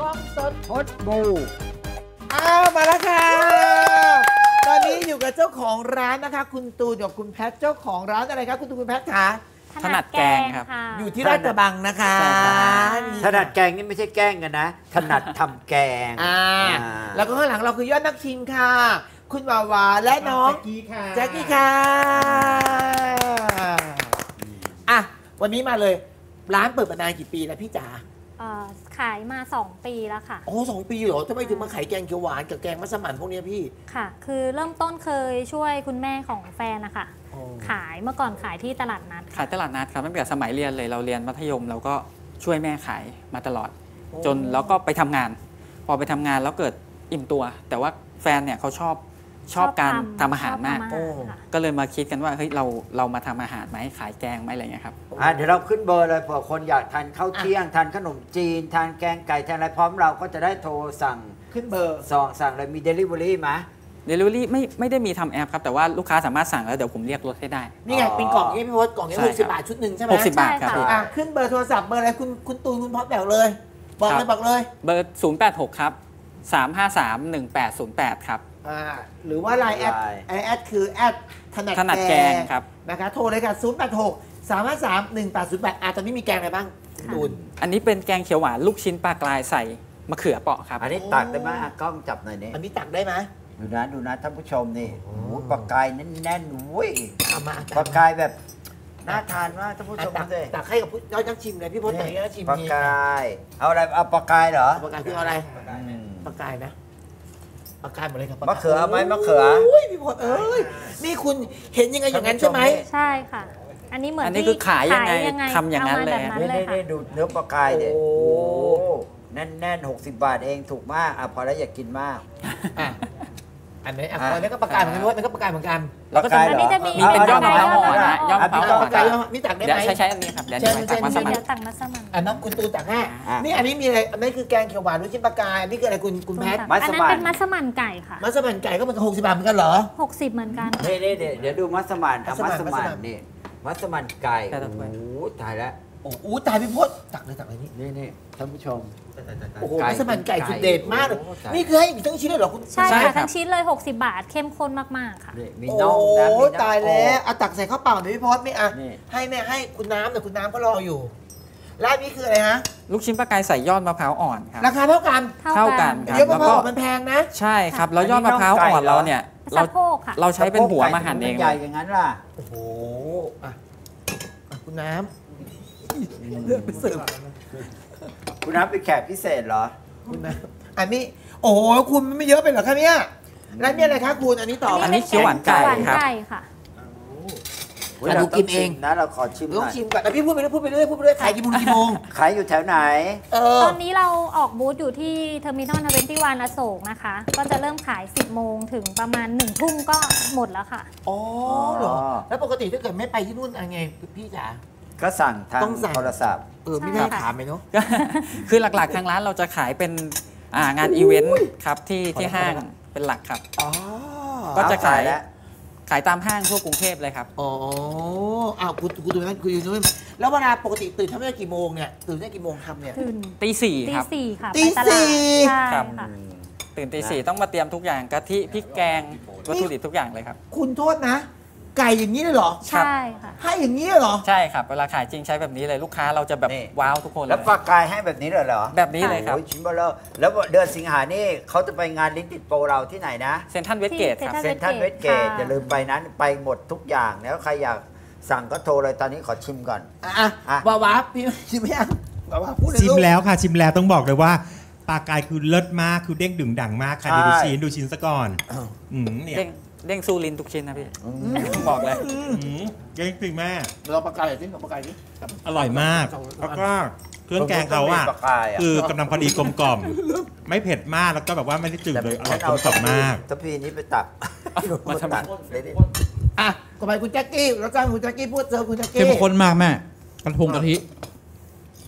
กล้องสดพดบูอ้าวมาแล้วค่ะ ตอนนี้อยู่กับเจ้าของร้านนะคะ คุณตูนกับคุณแพทเจ้าของร้านอะไรครับคุณตูนคุณแพทคะถนัดแกงครับค่ะอยู่ที่ราชกระบังนะคะใช่ครับนี่ถนัดแกงนี่ไม่ใช่แกล้งกันนะ ถนัดทำแกงอ่าอ่าแล้วก็ข้างหลังเราคือยอดนักชิมค่ะ คุณวาวาและน้องแจ็คกี้ค่ะแจ็คกี้ค่ะอะวันนี้มาเลยร้านเปิดมานานกี่ปีแล้วพี่จ๋า เอ่อขายมา 2 ปีแล้วค่ะโอ้สองปีเหรอทำไมถึงมาขายแกงเขียวหวานกับแกงมัสมั่นพวกเนี้ยพี่ค่ะ คือเริ่มต้นเคยช่วยคุณแม่ของแฟนนะคะโอ้ขายเมื่อก่อนขายที่ตลาดนัดขายตลาดนัดครับตั้งแต่สมัยเรียนเลยเราเรียนมัธยมเราก็ช่วยแม่ขายมาตลอด จนแล้วก็ไปทำงาน พอไปทำงานแล้วเกิดอิ่มตัว แต่ว่าแฟนเนี่ยเขาชอบ ชอบการทำอาหารมาก ชอบทำอาหารค่ะ ก็เลยมาคิดกันว่าเฮ้ยเราเรามาทำอาหารไหมขายแกงไหมอะไรเงี้ยครับ อะเดี๋ยวเราขึ้นเบอร์เลยเผื่อคนอยากทานข้าวเที่ยงทานขนมจีน ทานแกงไก่ทานอะไรพร้อมเราก็จะได้โทรสั่งขึ้นเบอร์สั่งสั่งเลยมีเดลิเวอรี่ไหม Delivery ไม่ไม่ได้มีทำแอปครับ แต่ว่าลูกค้าสามารถสั่งแล้วเดี๋ยวผมเรียกรถให้ได้ นี่ไงอ๋อเป็นกล่องนี้พี่พศกล่องนี้ใช่หกสิบครับ บาทชุดหนึ่งใช่ไหม60 บาทครับใช่พี่ ค่ะ อะขึ้นเบอร์โทรศัพท์เบอร์อะไรคุณคุณตูนคุณพศบอกเลย บอกเลยบอกเลย เบอร์ 086 ครับ 353 1808 ครับ อ่าหรือว่าไลน์แอด Line ไอ add คือ add ถนัดถนัดแกงครับ นะคะโทรเลยค่ะ 0 8 6 3 5 3 1 8 0 8อะตอนนี้มีแกงอะไรบ้างคุณตูนอันนี้เป็นแกงเขียวหวานลูกชิ้นปลากรายใส่มะเขือเปราะครับ อันนี้ตักได้ไหมอะกล้องจับหน่อยนี่อันนี้ตักได้ไหมดูนะดูนะท่านผู้ชมนี่โอ้โหปลากรายแน่นๆเว้ยเอามาปลากรายแบบน่าทานมากท่านผู้อะชมตักดูสิตักให้กับผู้ยอดนักชิมเลยพี่พศตักให้ยอดนักชิมปลานี่กราย เอาอะไรเอาปลากรายเหรอปลากรายคืออะไรอืมปลากายนะ ปลากายหมดเลยครับมะเขือเอาไหมมะเขือโอ้ยพี่พศเอ้ยนี่คุณเห็นยังไงอย่างนั้นใช่ไหมใช่ค่ะ อันนี้เหมือนอันนี้ที่คือขายยังไงขทำอย่างนั้นเลยอมแบบนี่เลยนี่ค่ะนี่ดูเนื้อปลากายเด็ดโอ้โอ้โหแน่นแน่นหกสิบบาทเองถูกมากอะพอแล้วอยากกินมาก อะอันนี้อะอะอันนี้ก็ปลากายเหมือนกันพี่พศอันนี้ก็ปลากายเหมือนกันแล้วก็จะปลากายอันนี้จะมีมีเป็นยอดมะพร้าวอ่อนนะยอดมะพร้าวปอ่อลานกายนี่ตักได้เดี๋ยวไหมใช้ใช้อันนี้ครับเดี๋ยวเชิญไปตักมาเชิสญมัครเดี๋ยวตังมัสมั่นอันน้องคุณตูนตักให้อะนี่อันนี้มีอะไรอันนี้คือแกงเขียวหวานลูกชิ้นปลากายอันนี้คืออะไรคุณคุณแพทมัอันสนั้นมั่นเป็นมัสมั่นไก่ค่ะมัสมั่นไก่ก็เหมันกับหกสิบบาทเหมือนกันเหรอ60เหมือนกันนี่นี่เดี๋ยวเดี๋ยวดูมัสมั่นเอามัมัสสมั่นมั่นมัสมั่นนี่มัสมั่นไก่ใช่ครัโอ้บโหตายแล้ว โอ้โหตายพี่พศตักเลยตักเลยนี่นี่นี่ท่านผู้ชม โอ้โหมัสมั่นไก่สุดเด็ดมากเลย โอ้โหนี่คือให้อีกทั้งชิ้นเลยเหรอคุณใช่ใช่ครัค่ะบทั้งชิ้นเลย 60 บาท เข้มข้นมาก ๆ ค่ะ นี่มีโอ้น่องนะมีน่องตายแล้วเอาตักใส่ข้าวเปล่าหน่อยพี่พศไม่อะนี่ให้แม่ให้คุณน้ำหน่อยคุณน้ำก็รออยู่ร้านนี้คืออะไรฮะลูกชิ้นปลากรายใส่ยอดมะพร้าวอ่อนครับ ราคาเท่ากันเท่าเท่ากักันนครับเยอะมะพร้าวแล้วก็อ่อนมันแพงนะ ใช่ครับ แล้วยอดมะพร้าวอ่อนเราเนี่ย เราสะโพกค่ะ เราใช้เป็นหัวมาหั่นเอง ใหเลญ่ยอย่างนั้นล่ะ โอ้โหอะอะคุณน้ำ เลือกไปเสิร์ฟคุณนับเป็นแขกพิเศษเหรอ คุณน้ำอันนี้โอ้โหคุณไม่เยอะไปเหรอคะเนี่ยแล้วนี่อะไรคะคุณอันนี้ต่ออันนี้เขียวหวานไก่หวานครับไก่ค่ะเฮ้ยอะเราดูกินเองต้ชิมนะเราขอชิมหต้อน่งอยชิมก่อนแล้วพี่พูดไปเรื่อยพูดไปเรื่อยพูดไปเรื่อยขายกี่โมงกี่โมงขายอยู่แถวไหนเออตอนนี้เราออกบูธอยู่ที่ Terminal Twenty One อโศกนะคะ ก็จะเริ่มขาย 10 โมงถึงประมาณ1ทุ่มก็หมดแล้วค่ะอ๋อเหรออ๋อแล้วปกติถ้าเกิดไม่ไปที่นู่นอะไรไงพี่จ๋า ก็สั่งทางต้องสั่ง โทรศัพท์ เออไม่ใช่น่าค่ะถามเลยเนาะ คือหลักๆ ทางร้านเราจะขายเป็นอ่างานอีเวนต์ครับที่ที่ห้างเป็นหลักครับ อ๋อก็จะขาย แล้ว ขายตามห้างทั่วกรุงเทพเลยครับ อ๋ออ้าวคุณคุณดูนั่นคุณดูนู่นแล้วเวลาปกติตื่นทำได้กี่โมงเนี่ย ตื่นได้กี่โมงทำเนี่ย ตื่นตีสี่ตีครับ สี่ค่ะตีไปตลาดสี่ ใช่ครับ ค่ะ ตื่นตีสี่ต้องมาเตรียมทุกอย่างกะทิพริกแกงวัตถุดิบทุกอย่างเลยครับ คุณโทษนะ ไก่อย่างนี้เลยเหรอครับใช่ค่ะให้อย่างนี้เลยเหรอ ใช่ครับเวลาขายจริงใช้แบบนี้เลยลูกค้าเราจะแบบนี่ ว้าวทุกคนเลแล้วยปลากายให้แบบนี้เลยเหรอแบบนี้เลยครับโอ้ยชิ้นเบ้อเร่อแล้วเดือนสิงหานี่เขาจะไปงานลิ้นติดโปรเราที่ไหนนะ Central Westgate ครับที่ Central Westgate ค่ะ อย่าลืมไปนั้นไปหมดทุกอย่างแล้วใครอยากสั่งก็โทรเลยตอนนี้ขอชิมก่อน อะอะอะวาวาพี่ชิมไหมยังวาวาพูดเลยชิมลูก แล้วค่ะชิมแล้วต้องบอกเลยว่าปลากรายคือเลิศมากคือเด้งดึงดังมากค่ะใช่ดูชิ้นดูชิ้นซะก่อนอืมเนี่ยเด้ง เด้งสู้ลิ้นทุกชิ้นนะพี่บอกเลยอืมเด้งจริงแม่เราปลากรายหน่อยสิเราปลากรายนี่อร่อยมากแล้วก็เครื่องแกงเขาอะปลากายอะคือกำลังพอดีกลมกล่อม ไม่เผ็ดมากแล้วก็แบบว่าไม่ได้จืดเลยอร่อยกลมกล่อมมากทัพพีนี้ไปตักมาทำไมตักเลยดิอะต่อไปคุณแจ็คกี้เราจ้างคุณแจ็คกี้พูดเจอคุณแจ็คกี้เข้มข้นมากแม่กระทงกะทิ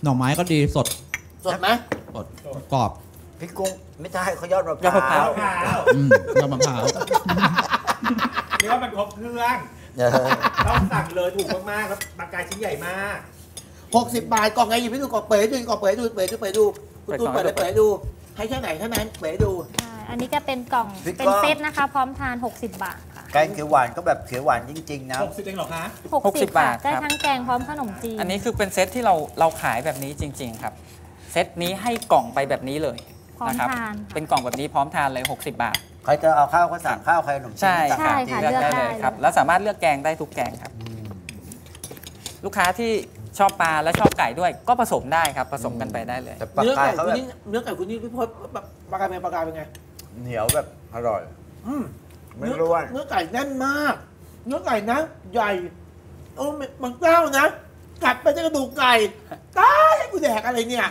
หน่อไม้ก็ดีสด สดไหมสดกรอบพี่กุ้งไม่ใช่เขายอดมะพยอดมะพร้าร้าววอืมยอดมะพร้าว เรียกว่ามันครบเครื่องเออต้องสั่งเลยถูกมากๆแล้วปลากายชิ้นใหญ่มากหกสิบบาทกล่องไงหยิบให้ดูกล่องเปิดให้ดูกล่องเปิดให้ดูเปิดให้ดูเปิดให้ดูคุณตูนเปิดเลยเปิดให้ดูให้แค่ไหนแค่นั้นเปิดให้ดูใช่อันนี้ก็เป็นกล่องพี่เป็นก้อง เซตนะคะ พร้อมทาน 60 บาทค่ะแกงเขียวหวานก็แบบเขียวหวานจริง ๆ นะ60เองเหรอคะ60 บาบาททได้ครับ ทั้งแกงพร้อมขนมจีนอันนี้คือเป็นเซตที่เราเราขายแบบนี้จริง ๆ ครับ เซตนี้ให้กล่องไปแบบนี้เลยพร้อมนะครับ ทาน เป็นกล่องแบบนี้พร้อมทานเลย 60 บาท ใครจะเอาข้าวก็สั่งข้าวใครขนมจีนใช่ก็คสั่รับงใช่ค่ะเลือกได้เลือกได้เลยครับเลยแล้วสามารถเลือกแกงได้ทุกแกงครับ อืม ลูกค้าที่ชอบปลาและชอบไก่ด้วยก็ผสมได้ครับ ผสมกันไปได้เลย แต่ปลาเนื้อกายไก่เขาคุณแบบนี่เนื้อไก่คุณนี่พี่พศแบบปลากายเป็นปลากายเป็นไงเหนียวแบบอร่อย อืมไม่ร่วน เนื้อไก่แน่นมาก เนื้อไก่นะ ใหญ่โอ้มันมันเก้าวนะกัดไปจะกระดูกไก่ตายกูแดกอะไรเนี่ย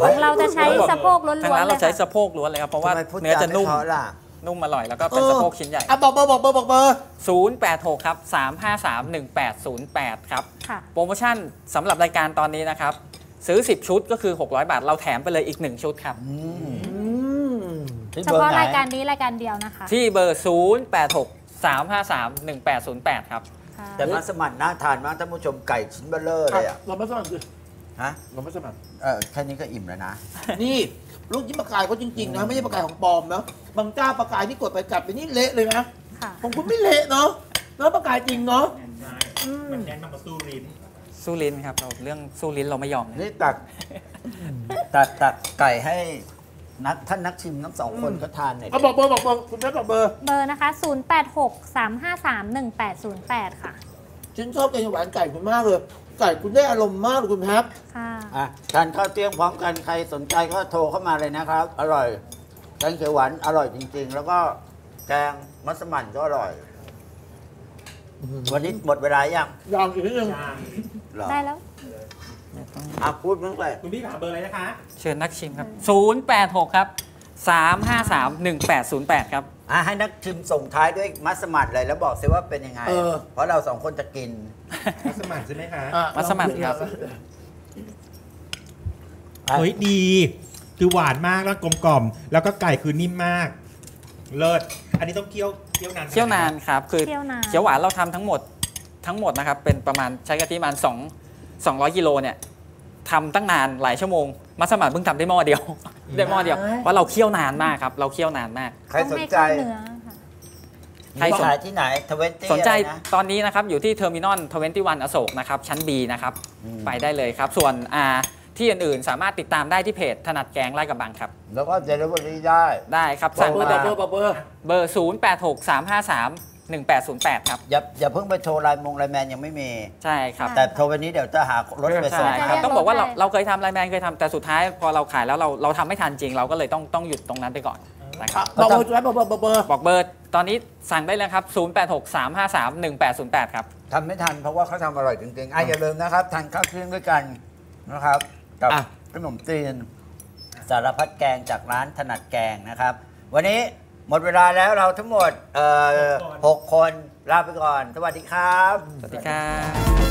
ของเราจะใช้สะโพกล้วนทางร้านๆเลเรายใช้ค่ะ สะโพกล้วนเลยครับ เพราะว่าทำไมพูดเนื้อจะจานุ่มไม่เพราะล่ะ นุ่มอร่อยแล้วก็เป็นเออสะโพกชิ้นใหญ่อะบอกเบอร์บอกเบอร์บอกเบอร์086ครับ353 1808ครับค่ะโปรโมชั่นสำหรับรายการตอนนี้นะครับ ซื้อ 10 ชุดก็คือ 600 บาท เราแถมไปเลยอีก 1 ชุดครับอืมอืมที่เฉบอพาะไหนรายการนี้รายการเดียวนะคะ ที่เบอร์ 086 353 1808 ครับค่ะแต่มัสมั่นน่าทานมากท่านผู้ชมไก่ชิ้นเบ้อเร่อเลยอะเราไม่สมัครคือฮะเราไม่สมัครเออแค่นี้ก็อิ่มแล้วนะ นี่ ลูกชิ้นปลากายเขาจริงๆนะไม่ใช่ปลากายของปลอมนะบางเจ้าปลากายที่กดไปกัดไปนี่เละเลยนะค่ะของคุณไม่เละเนาะเนื้อปลากายจริงเนาะใช่อืมมันแนะนำมาสู้รินสู้ลิ้นครับเราเรื่องสู้ลิ้นเราไม่ยอมนะนี่ตักตักตักไก่ให้นักท่านนักชิมทั้งสองคนก็ทานหน่อยเอาบอกเบอร์บอกเบอร์คุณแม่บอกเบอร์เบอร์นะคะ 086 353 1808 ค่ะ ฉันชอบแกงหวานไก่คุณมากเลย ไก่คุณได้อารมณ์มากเลยคุณแพทค่ะอะทานข้าวเที่ยงพร้อมกันใครสนใจก็โทรเข้ามาเลยนะครับ อร่อยแกงเขียวหวานอร่อยจริง ๆ แล้วก็แกงมัสมั่นก็อร่อย วันนี้หมดเวลายังยองอีกนิดนึงใช่เหรอได้แล้ว อะพูดเมื่อไหร่คุณพี่ขาเบอร์อะไรนะคะ เชิญนักชิมครับ 086 ครับ 353 1808 ครับ อะให้นักชิมส่งท้ายด้วยมัสมั่นเลยแล้วบอกซิว่าเป็นยังไง เออ เพราะเราสองคนจะกิน มัสมั่นใช่ไหมคะอะมัสมั่นครับอะเฮ้ยดี คือหวานมากแล้วกลมกล่อม แล้วก็ไก่คือนิ่มมาก เลิศ อันนี้ต้องเคี่ยวเคี่ยวนานเคี่ยวนานครับ คือเคี่ยวนาน เขียวหวานเราทำทั้งหมดทั้งหมดนะครับ เป็นประมาณใช้กะทิประมาณ2 200กิโลเนี่ย ทำตั้งนานหลายชั่วโมง มัสมั่นเพิ่งทำได้หม้อเดียว ได้หม้อเดียวเพราะเราเคี่ยวนานมากครับ เราเคี่ยวนานมาก ใครต้องสนให้ใจเข้าเนื้อค่ะใครสนขายที่ไหน Twenty สนใจนะตอนนี้นะครับอยู่ที่ Terminal 21อโศกนะครับ ชั้น B นะครับอืมไปได้เลยครับ ส่วนอ่าที่อื่นๆ สามารถติดตามได้ที่เพจถนัดแกงลาดกระบังครับ แล้วก็เดลิเวอรี่ได้ ได้ครับบอสั่กงเบอมาร์ได้บอกเบอร์บอกเบอร์เบอร์086 353 1808 ครับ อย่าอย่าเพิ่งไปโทรไลน์มง Line Man ยังไม่มี ใช่ครับ แต่โทรวันนี้เดี๋ยวจะหารถไปส่ง ใช่จะคเรีรับยกต้องบอกว่าเรารถได้เราเคยทำไลน์แมนเคยทำแต่สุดท้ายพอเราขายแล้วเราเราทำไม่ทันจริง เราก็เลยต้องต้องหยุดตรงนั้นไปก่อนนะครับบอกเบอร์จุ๊บบอกเบอร์บอกเบอร์บอกเบอร์ ตอนนี้สั่งได้เลยครับ 086 353 1808 ครับทำไม่ทันเพราะว่าเขาทำอร่อยจริงๆอะอย่าลืมนะครับทานข้าวเที่ยงด้วยกันนะครับกับอะขนมจีนสารพัดแกงจากร้านถนัดแกงนะครับ วันนี้ หมดเวลาแล้วเราทั้งหมดเอ่อหกคนลาไปก่อน สวัสดีครับ สวัสดีครับ